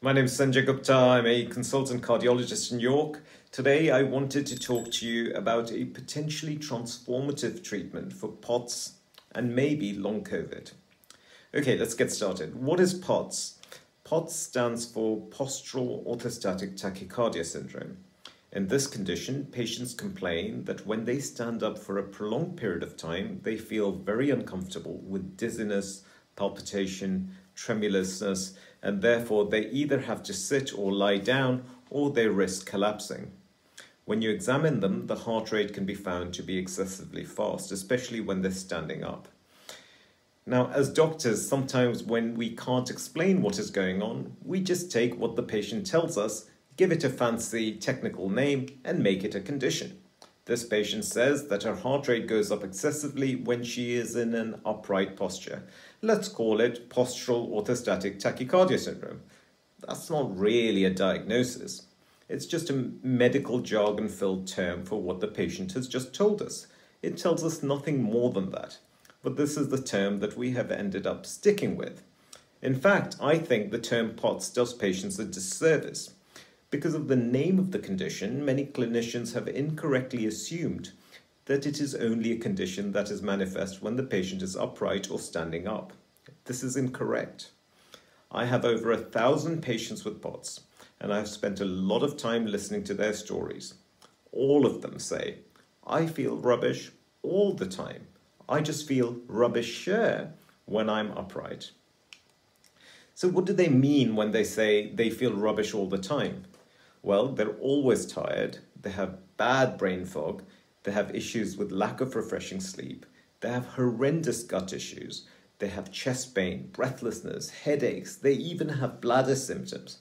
My name is Sanjay Gupta. I'm a consultant cardiologist in York. Today, I wanted to talk to you about a potentially transformative treatment for POTS and maybe long COVID. Okay, let's get started. What is POTS? POTS stands for postural orthostatic tachycardia syndrome. In this condition, patients complain that when they stand up for a prolonged period of time, they feel very uncomfortable with dizziness, palpitation, tremulousness, and therefore they either have to sit or lie down or they risk collapsing. When you examine them, the heart rate can be found to be excessively fast, especially when they're standing up. Now, as doctors, sometimes when we can't explain what is going on, we just take what the patient tells us, give it a fancy technical name, and make it a condition. This patient says that her heart rate goes up excessively when she is in an upright posture. Let's call it postural orthostatic tachycardia syndrome. That's not really a diagnosis. It's just a medical jargon filled term for what the patient has just told us. It tells us nothing more than that. But this is the term that we have ended up sticking with. In fact, I think the term POTS does patients a disservice. Because of the name of the condition, many clinicians have incorrectly assumed that it is only a condition that is manifest when the patient is upright or standing up. This is incorrect. I have over a thousand patients with POTS, and I've spent a lot of time listening to their stories. All of them say, I feel rubbish all the time. I just feel rubbish when I'm upright. So, what do they mean when they say they feel rubbish all the time? Well, they're always tired, they have bad brain fog, they have issues with lack of refreshing sleep, they have horrendous gut issues, they have chest pain, breathlessness, headaches, they even have bladder symptoms.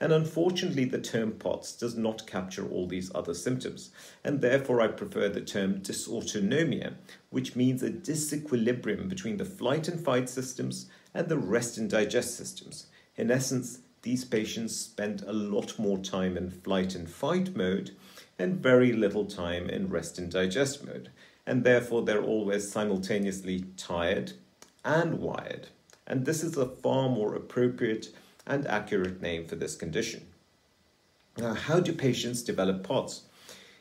And unfortunately, the term POTS does not capture all these other symptoms, and therefore I prefer the term dysautonomia, which means a disequilibrium between the flight and fight systems and the rest and digest systems. In essence, these patients spend a lot more time in flight and fight mode and very little time in rest and digest mode, and therefore they're always simultaneously tired and wired. And this is a far more appropriate and accurate name for this condition. Now, how do patients develop POTS?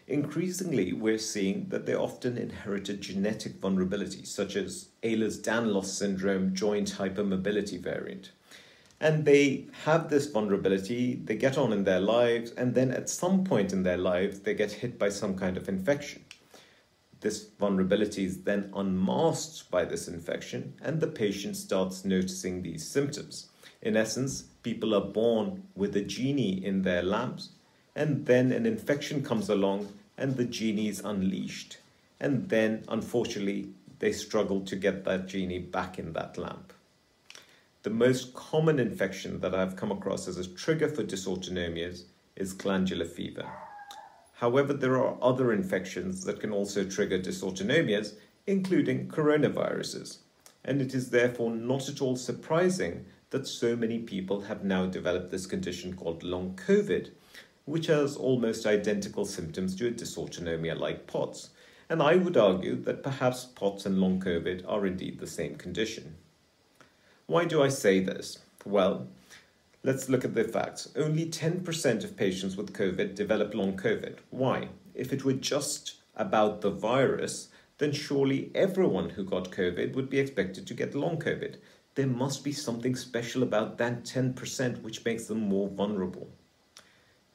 Increasingly, we're seeing that they often inherited genetic vulnerabilities, such as Ehlers-Danlos syndrome joint hypermobility variant and they have this vulnerability, they get on in their lives, and then at some point in their lives, they get hit by some kind of infection. This vulnerability is then unmasked by this infection, and the patient starts noticing these symptoms. In essence, people are born with a genie in their lamps, and then an infection comes along, and the genie is unleashed. And then, unfortunately, they struggle to get that genie back in that lamp. The most common infection that I've come across as a trigger for dysautonomias is glandular fever. However, there are other infections that can also trigger dysautonomias, including coronaviruses. And it is therefore not at all surprising that so many people have now developed this condition called long COVID, which has almost identical symptoms to a dysautonomia like POTS. And I would argue that perhaps POTS and long COVID are indeed the same condition. Why do I say this? Well, let's look at the facts. Only 10% of patients with COVID develop long COVID. Why? If it were just about the virus, then surely everyone who got COVID would be expected to get long COVID. There must be something special about that 10% which makes them more vulnerable.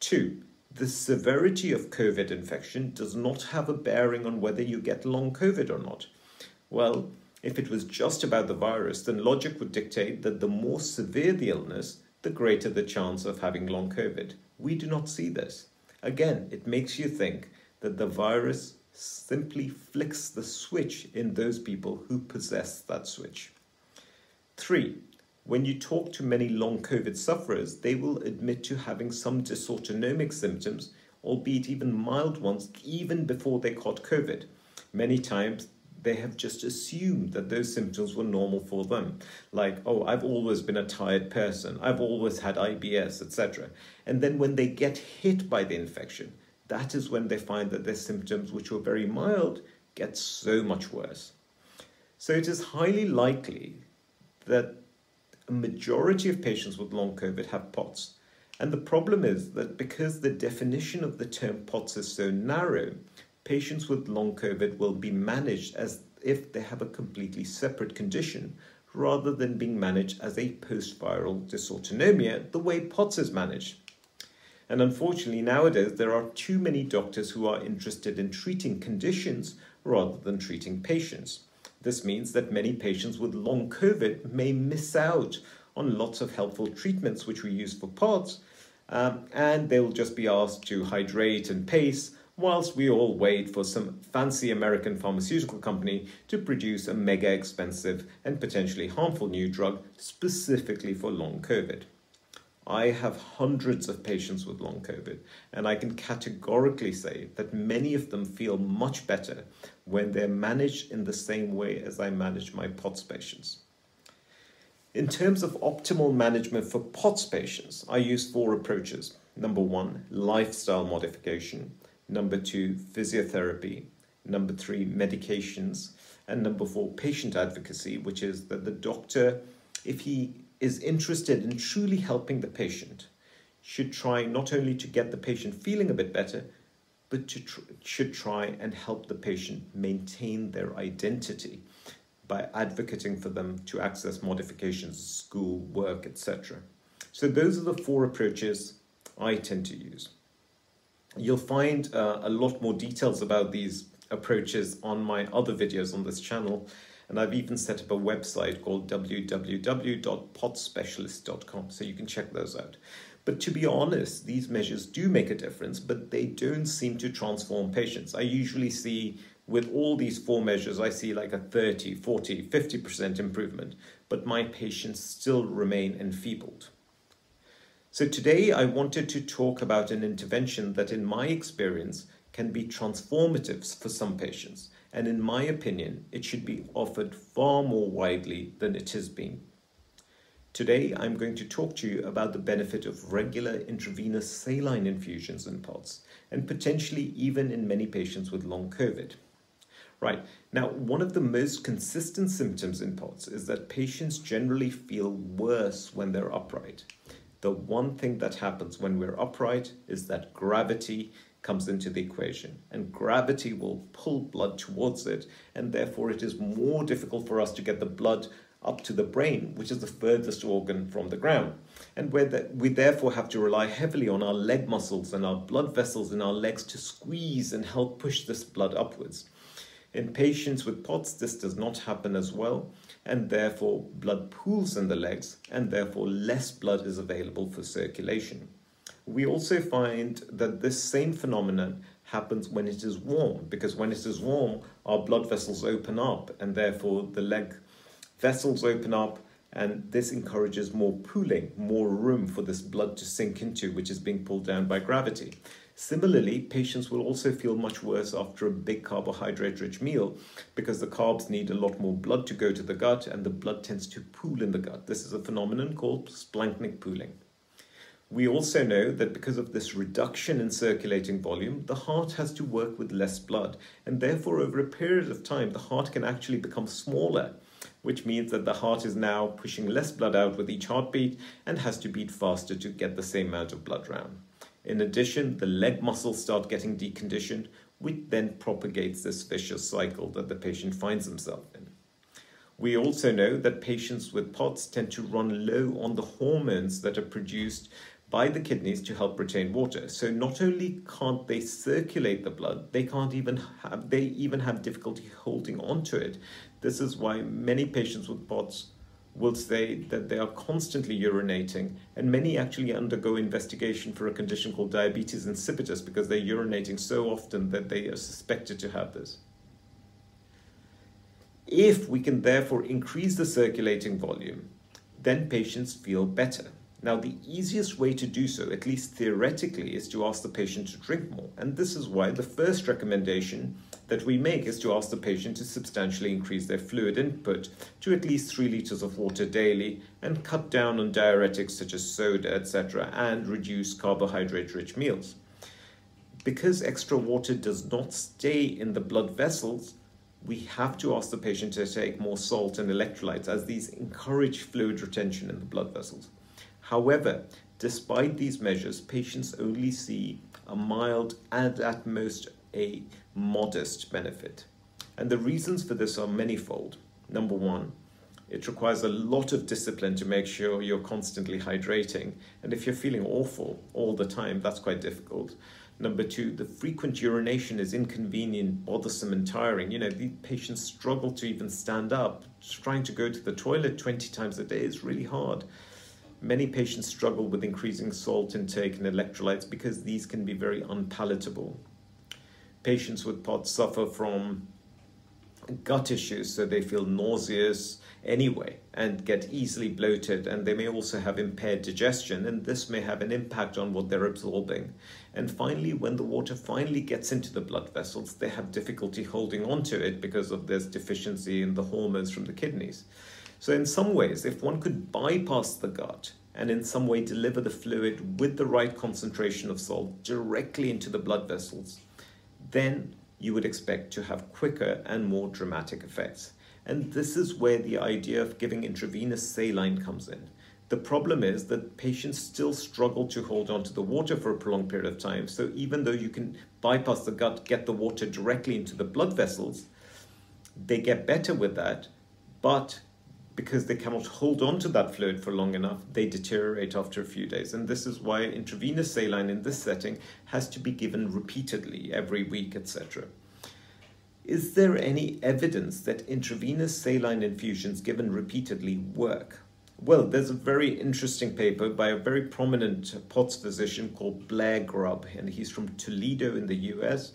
Two, the severity of COVID infection does not have a bearing on whether you get long COVID or not. Well, if it was just about the virus, then logic would dictate that the more severe the illness, the greater the chance of having long COVID. We do not see this. Again, it makes you think that the virus simply flicks the switch in those people who possess that switch. Three, when you talk to many long COVID sufferers, they will admit to having some dysautonomic symptoms, albeit even mild ones, even before they caught COVID. Many times they have just assumed that those symptoms were normal for them. Like, oh, I've always been a tired person, I've always had IBS, etc. And then when they get hit by the infection, that is when they find that their symptoms, which were very mild, get so much worse. So it is highly likely that a majority of patients with long COVID have POTS. And the problem is that because the definition of the term POTS is so narrow, patients with long COVID will be managed as if they have a completely separate condition rather than being managed as a post viral dysautonomia the way POTS is managed. And unfortunately, nowadays, there are too many doctors who are interested in treating conditions rather than treating patients. This means that many patients with long COVID may miss out on lots of helpful treatments which we use for POTS, um, and they'll just be asked to hydrate and pace whilst we all wait for some fancy American pharmaceutical company to produce a mega expensive and potentially harmful new drug specifically for long COVID. I have hundreds of patients with long COVID, and I can categorically say that many of them feel much better when they're managed in the same way as I manage my POTS patients. In terms of optimal management for POTS patients, I use four approaches. Number one, lifestyle modification. Number two, physiotherapy. Number three, medications. And number four, patient advocacy, which is that the doctor, if he is interested in truly helping the patient should try not only to get the patient feeling a bit better, but tr- should try and help the patient maintain their identity by advocating for them to access modifications, school, work, etc. So those are the four approaches I tend to use. You'll find uh, a lot more details about these approaches on my other videos on this channel, and I've even set up a website called www.potspecialist.com, so you can check those out. But to be honest, these measures do make a difference, but they don't seem to transform patients. I usually see with all these four measures, I see like a 30, 40, 50% improvement, but my patients still remain enfeebled. So today I wanted to talk about an intervention that, in my experience, can be transformative for some patients and in my opinion, it should be offered far more widely than it has been. Today, I'm going to talk to you about the benefit of regular intravenous saline infusions in POTS, and potentially even in many patients with long COVID. Right, now, one of the most consistent symptoms in POTS is that patients generally feel worse when they're upright. The one thing that happens when we're upright is that gravity comes into the equation, and gravity will pull blood towards it, and therefore it is more difficult for us to get the blood up to the brain, which is the furthest organ from the ground. And where the, we therefore have to rely heavily on our leg muscles and our blood vessels in our legs to squeeze and help push this blood upwards. In patients with POTS, this does not happen as well, and therefore blood pools in the legs, and therefore less blood is available for circulation. We also find that this same phenomenon happens when it is warm, because when it is warm, our blood vessels open up, and therefore the leg vessels open up, and this encourages more pooling, more room for this blood to sink into, which is being pulled down by gravity. Similarly, patients will also feel much worse after a big carbohydrate rich meal because the carbs need a lot more blood to go to the gut and the blood tends to pool in the gut. This is a phenomenon called splanchnic pooling. We also know that because of this reduction in circulating volume, the heart has to work with less blood, and therefore, over a period of time, the heart can actually become smaller, which means that the heart is now pushing less blood out with each heartbeat and has to beat faster to get the same amount of blood round. In addition, the leg muscles start getting deconditioned, which then propagates this vicious cycle that the patient finds himself in. We also know that patients with POTS tend to run low on the hormones that are produced by the kidneys to help retain water. So not only can't they circulate the blood, they can't even have they even have difficulty holding onto it. This is why many patients with POTS will say that they are constantly urinating, and many actually undergo investigation for a condition called diabetes insipidus because they're urinating so often that they are suspected to have this. If we can therefore increase the circulating volume, then patients feel better. Now, the easiest way to do so, at least theoretically, is to ask the patient to drink more. And this is why the first recommendation that we make is to ask the patient to substantially increase their fluid input to at least 3 liters of water daily and cut down on diuretics such as soda, etc., and reduce carbohydrate rich meals. Because extra water does not stay in the blood vessels, we have to ask the patient to take more salt and electrolytes as these encourage fluid retention in the blood vessels. However, Despite these measures, patients only see a mild and at most a modest benefit. And the reasons for this are manifold. Number one, it requires a lot of discipline to make sure you're constantly hydrating. And if you're feeling awful all the time, that's quite difficult. Number two, the frequent urination is inconvenient, bothersome, and tiring. You know, these patients struggle to even stand up. Trying to go to the toilet 20 times a day is really hard. Many patients struggle with increasing salt intake and electrolytes because these can be very unpalatable. Patients with POTS suffer from gut issues, so they feel nauseous anyway and get easily bloated, and they may also have impaired digestion, and this may have an impact on what they're absorbing. And finally, when the water finally gets into the blood vessels, they have difficulty holding on to it because of this deficiency in the hormones from the kidneys. So, in some ways, if one could bypass the gut and in some way deliver the fluid with the right concentration of salt directly into the blood vessels, then you would expect to have quicker and more dramatic effects. And this is where the idea of giving intravenous saline comes in. The problem is that patients still struggle to hold on to the water for a prolonged period of time. So even though you can bypass the gut, get the water directly into the blood vessels, they get better with that, but because they cannot hold on to that fluid for long enough, they deteriorate after a few days. And this is why intravenous saline in this setting has to be given repeatedly, every week, etc. Is there any evidence that intravenous saline infusions given repeatedly work? Well, there's a very interesting paper by a very prominent POTS physician called Blair Grubb, and he's from Toledo in the US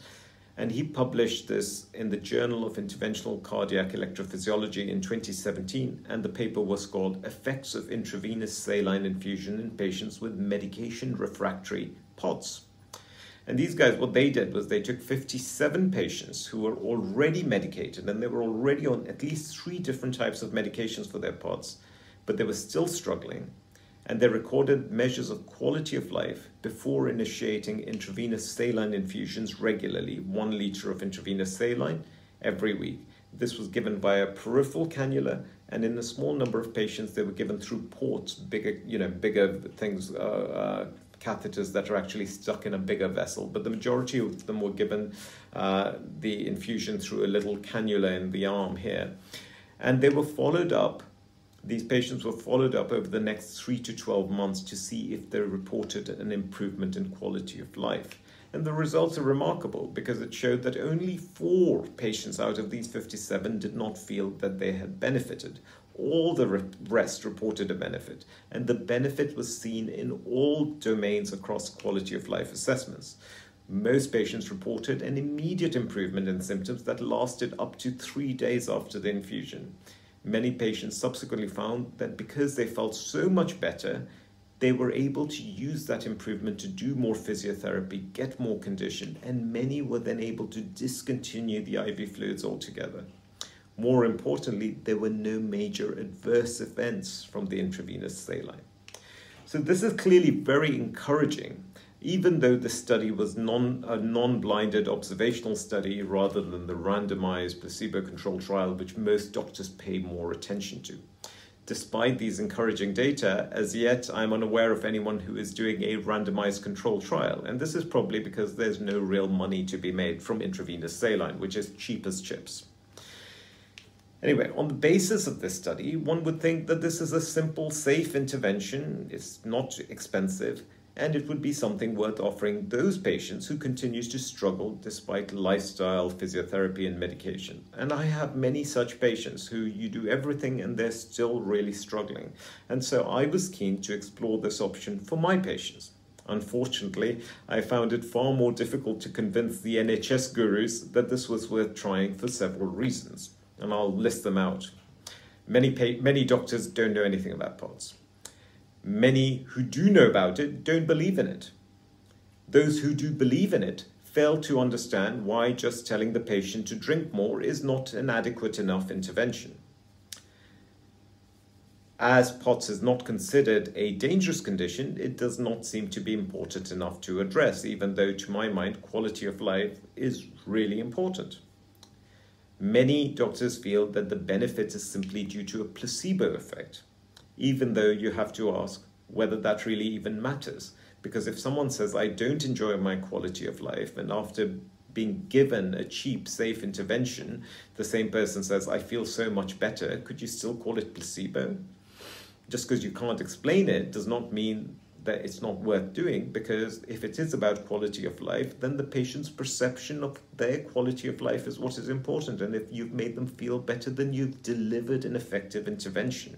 and he published this in the Journal of Interventional Cardiac Electrophysiology in 2017, and the paper was called Effects of Intravenous Saline Infusion in Patients with Medication Refractory POTS. And these guys, what they did was they took 57 patients who were already medicated and they were already on at least three different types of medications for their POTS, but they were still struggling and they recorded measures of quality of life before initiating intravenous saline infusions regularly, one liter of intravenous saline every week. This was given via peripheral cannula, and in a small number of patients, they were given through ports, bigger, you know, bigger things, uh, uh, catheters that are actually stuck in a bigger vessel. But the majority of them were given uh, the infusion through a little cannula in the arm here, and they were followed up these patients were followed up over the next 3 to 12 months to see if they reported an improvement in quality of life. And the results are remarkable because it showed that only four patients out of these 57 did not feel that they had benefited. All the rest reported a benefit, and the benefit was seen in all domains across quality of life assessments. Most patients reported an immediate improvement in symptoms that lasted up to three days after the infusion. Many patients subsequently found that because they felt so much better, they were able to use that improvement to do more physiotherapy, get more condition, and many were then able to discontinue the IV fluids altogether. More importantly, there were no major adverse events from the intravenous saline. So this is clearly very encouraging even though the study was non, a non-blinded observational study rather than the randomized placebo-controlled trial which most doctors pay more attention to. Despite these encouraging data, as yet I'm unaware of anyone who is doing a randomized control trial, and this is probably because there's no real money to be made from intravenous saline, which is cheap as chips. Anyway, on the basis of this study, one would think that this is a simple, safe intervention, it's not expensive, and it would be something worth offering those patients who continues to struggle despite lifestyle, physiotherapy and medication. And I have many such patients who you do everything and they're still really struggling. And so I was keen to explore this option for my patients. Unfortunately, I found it far more difficult to convince the NHS gurus that this was worth trying for several reasons, and I'll list them out. Many, many doctors don't know anything about POTS. Many who do know about it don't believe in it. Those who do believe in it fail to understand why just telling the patient to drink more is not an adequate enough intervention. As POTS is not considered a dangerous condition, it does not seem to be important enough to address, even though, to my mind, quality of life is really important. Many doctors feel that the benefit is simply due to a placebo effect even though you have to ask, whether that really even matters. Because if someone says, I don't enjoy my quality of life, and after being given a cheap, safe intervention, the same person says, I feel so much better, could you still call it placebo? Just because you can't explain it does not mean that it's not worth doing because if it is about quality of life, then the patient's perception of their quality of life is what is important. And if you've made them feel better, then you've delivered an effective intervention.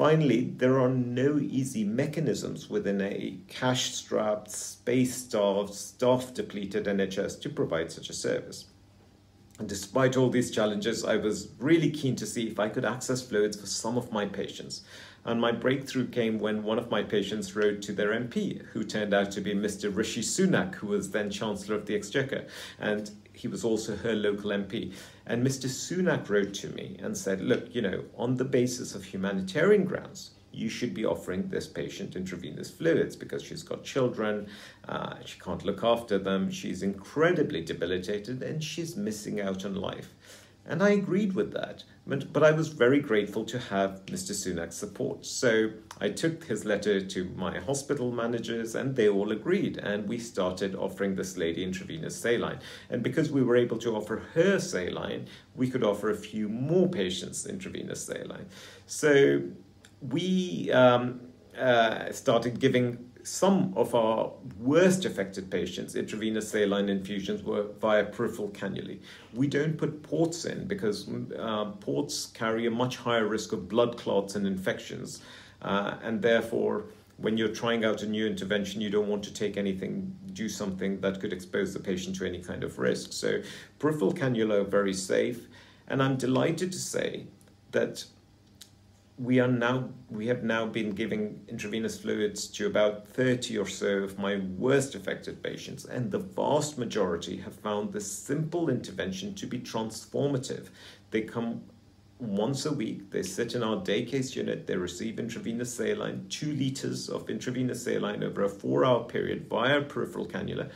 Finally, there are no easy mechanisms within a cash strapped, space starved, staff depleted NHS to provide such a service. And despite all these challenges, I was really keen to see if I could access fluids for some of my patients. And my breakthrough came when one of my patients wrote to their MP, who turned out to be Mr. Rishi Sunak, who was then Chancellor of the Exchequer. And he was also her local MP. And Mr. Sunak wrote to me and said, Look, you know, on the basis of humanitarian grounds, you should be offering this patient intravenous fluids because she's got children, uh, she can't look after them, she's incredibly debilitated, and she's missing out on life. And I agreed with that, but, but I was very grateful to have Mr. Sunak's support. So I took his letter to my hospital managers, and they all agreed. And we started offering this lady intravenous saline. And because we were able to offer her saline, we could offer a few more patients intravenous saline. So we um, uh, started giving some of our worst affected patients, intravenous saline infusions were via peripheral cannulae. We don't put ports in because uh, ports carry a much higher risk of blood clots and infections, uh, and therefore, when you're trying out a new intervention, you don't want to take anything, do something that could expose the patient to any kind of risk. So, peripheral cannula are very safe, and I'm delighted to say that we are now we have now been giving intravenous fluids to about 30 or so of my worst affected patients and the vast majority have found this simple intervention to be transformative. They come once a week they sit in our day case unit they receive intravenous saline 2 liters of intravenous saline over a 4 hour period via peripheral cannula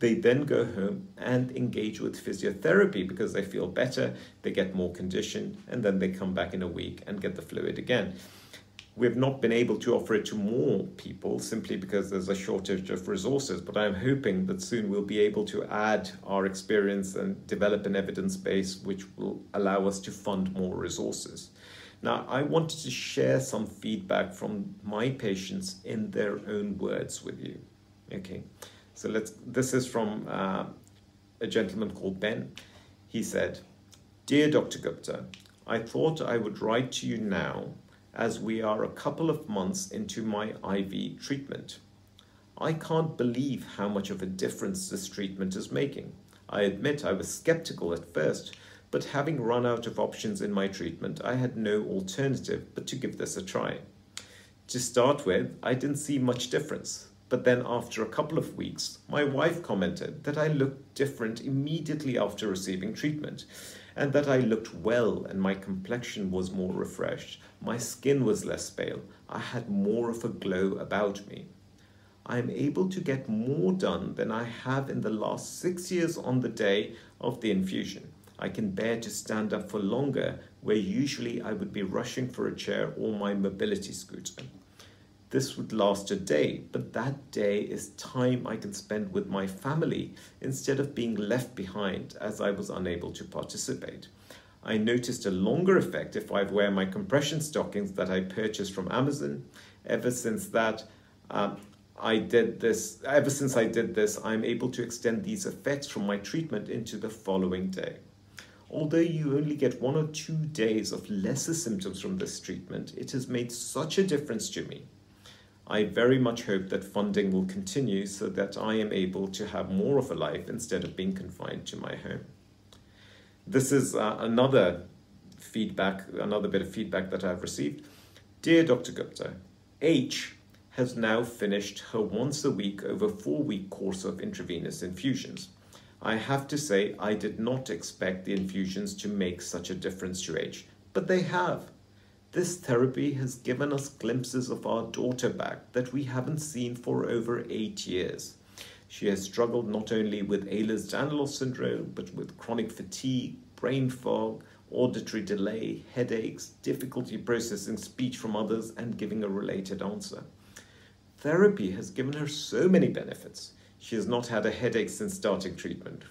they then go home and engage with physiotherapy because they feel better, they get more condition, and then they come back in a week and get the fluid again. We've not been able to offer it to more people simply because there's a shortage of resources, but I'm hoping that soon we'll be able to add our experience and develop an evidence base which will allow us to fund more resources. Now, I wanted to share some feedback from my patients in their own words with you. Okay. So let's. This is from uh, a gentleman called Ben. He said, "Dear Dr. Gupta, I thought I would write to you now, as we are a couple of months into my IV treatment. I can't believe how much of a difference this treatment is making. I admit I was skeptical at first." But having run out of options in my treatment, I had no alternative but to give this a try. To start with, I didn't see much difference. But then, after a couple of weeks, my wife commented that I looked different immediately after receiving treatment, and that I looked well and my complexion was more refreshed. My skin was less pale. I had more of a glow about me. I am able to get more done than I have in the last six years on the day of the infusion. I can bear to stand up for longer, where usually I would be rushing for a chair or my mobility scooter. This would last a day, but that day is time I can spend with my family instead of being left behind as I was unable to participate. I noticed a longer effect if I wear my compression stockings that I purchased from Amazon. Ever since that, um, I did this. Ever since I did this, I'm able to extend these effects from my treatment into the following day. Although you only get one or two days of lesser symptoms from this treatment, it has made such a difference to me I very much hope that funding will continue so that I am able to have more of a life instead of being confined to my home. This is uh, another feedback, another bit of feedback that I've received. Dear Dr. Gupta, H has now finished her once a week over four week course of intravenous infusions. I have to say, I did not expect the infusions to make such a difference to H, but they have. This therapy has given us glimpses of our daughter back that we haven't seen for over eight years. She has struggled not only with Ehlers Danlos syndrome, but with chronic fatigue, brain fog, auditory delay, headaches, difficulty processing speech from others, and giving a related answer. Therapy has given her so many benefits. She has not had a headache since starting treatment.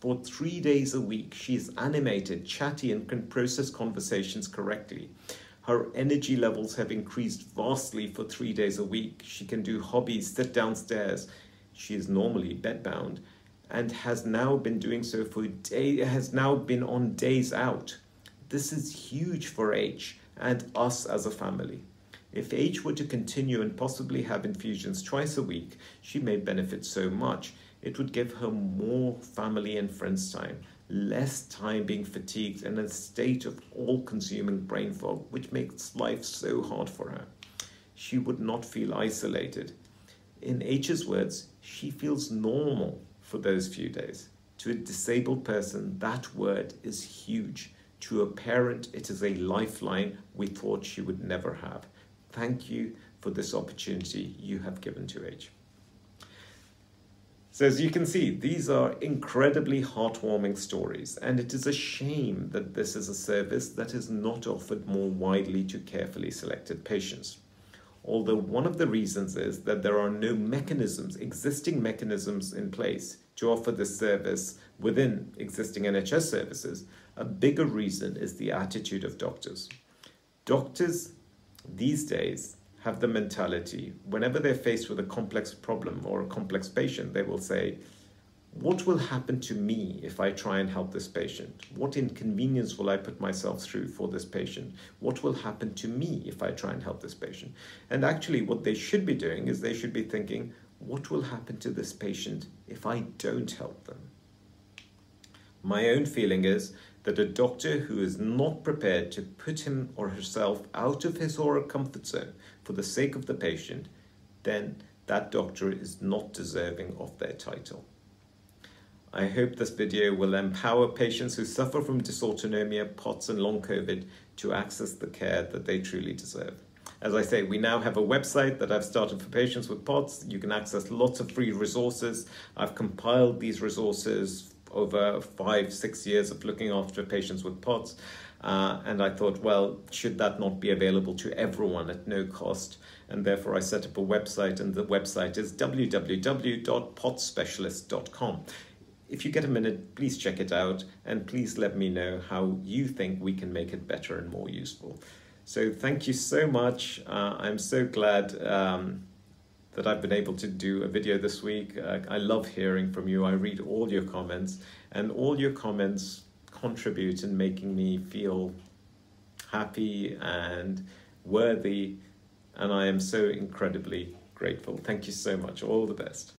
For three days a week, she is animated, chatty, and can process conversations correctly. Her energy levels have increased vastly for three days a week. She can do hobbies, sit downstairs. She is normally bedbound and has now been doing so for day has now been on days out. This is huge for H and us as a family. If H were to continue and possibly have infusions twice a week, she may benefit so much. It would give her more family and friends time, less time being fatigued and a state of all consuming brain fog, which makes life so hard for her. She would not feel isolated. In H's words, she feels normal for those few days. To a disabled person, that word is huge. To a parent, it is a lifeline we thought she would never have. Thank you for this opportunity you have given to H. So, as you can see, these are incredibly heartwarming stories, and it is a shame that this is a service that is not offered more widely to carefully selected patients. Although one of the reasons is that there are no mechanisms, existing mechanisms in place to offer this service within existing NHS services, a bigger reason is the attitude of doctors. Doctors these days have the mentality whenever they're faced with a complex problem or a complex patient, they will say, What will happen to me if I try and help this patient? What inconvenience will I put myself through for this patient? What will happen to me if I try and help this patient? And actually, what they should be doing is they should be thinking, What will happen to this patient if I don't help them? My own feeling is that a doctor who is not prepared to put him or herself out of his or her comfort zone for the sake of the patient, then that doctor is not deserving of their title. I hope this video will empower patients who suffer from dysautonomia, POTS and long COVID to access the care that they truly deserve. As I say, we now have a website that I've started for patients with POTS. You can access lots of free resources. I've compiled these resources over five, six years of looking after patients with POTS. Uh, and I thought, well, should that not be available to everyone at no cost? And therefore, I set up a website, and the website is www.potspecialist.com. If you get a minute, please check it out, and please let me know how you think we can make it better and more useful. So, thank you so much. Uh, I'm so glad. Um, that I've been able to do a video this week. Uh, I love hearing from you. I read all your comments, and all your comments contribute in making me feel happy and worthy. And I am so incredibly grateful. Thank you so much. All the best.